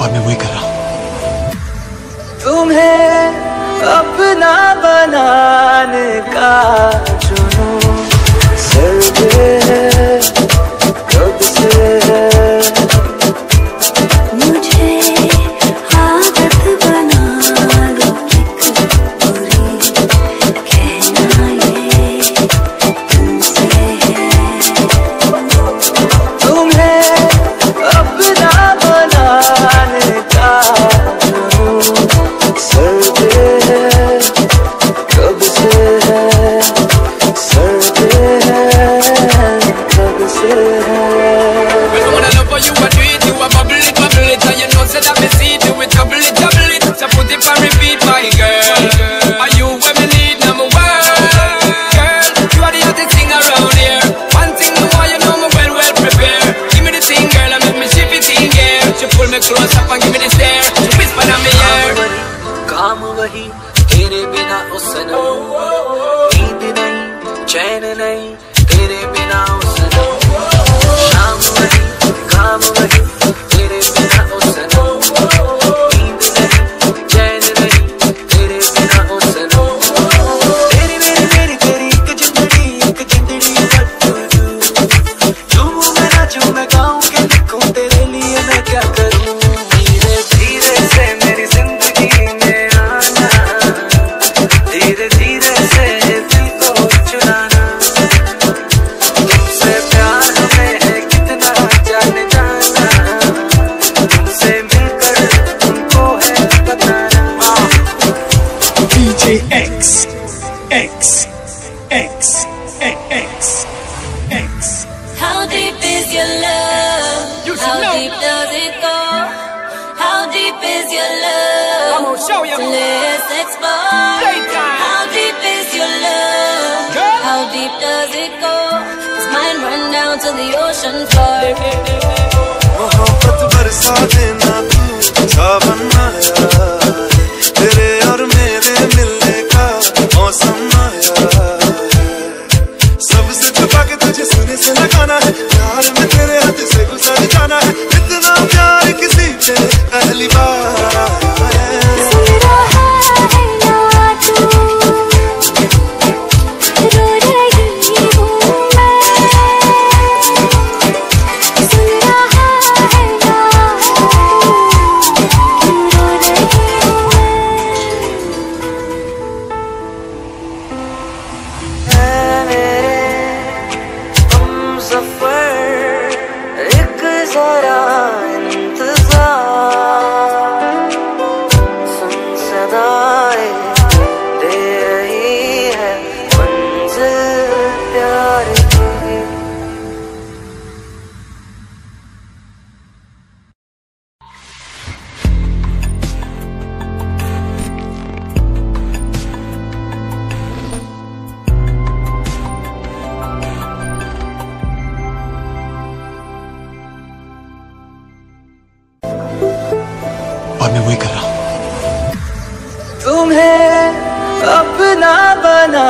और मैं वही कर रहा हूँ। तुम्हें अपना बनाने नहीं तेरे बिना उस नींद नहीं चैन नहीं DJ X X X X X. How deep is your love? You How know. deep does it go? How deep is your love? I'm gonna show you. Let's explore. How deep is your love? Girl. How deep does it go? Does mine run down to the ocean floor? गुजर जाना है इतना प्यार किसी से पहली बार। और मैं वही कर रहा हूँ। तुम्हें अपना बना